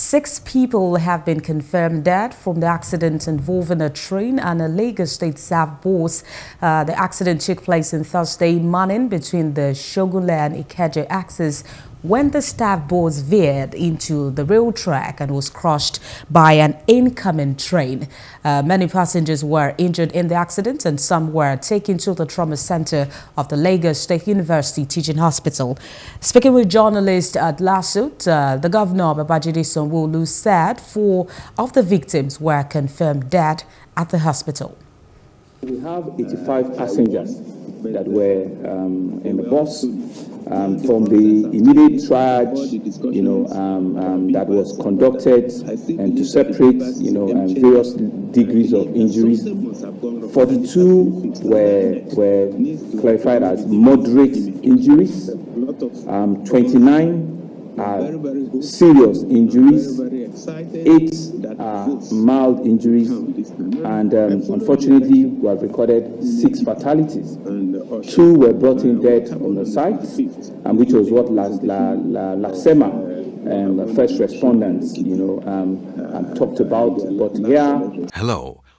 Six people have been confirmed dead from the accident involving a train and a Lagos State staff bus. Uh, the accident took place on Thursday morning between the Shogunle and Ikeja axis when the staff bus veered into the rail track and was crushed by an incoming train. Uh, many passengers were injured in the accident and some were taken to the trauma center of the Lagos State University Teaching Hospital. Speaking with journalists at LASUTH, uh, the governor Babajide Sanwo-Olu said four of the victims were confirmed dead at the hospital. We have 85 passengers that were um, in the bus um, from the immediate triage, you know, um, um, that was conducted and to separate, you know, um, various degrees of injuries. 42 were, were clarified as moderate injuries, um, 29 are serious injuries, eight are mild injuries, and um, unfortunately, we have recorded six fatalities. Two were brought in dead on the site, and which was what La, La, La, LASEMA um, the first respondents, you know, um, um, talked about. But here, Hello.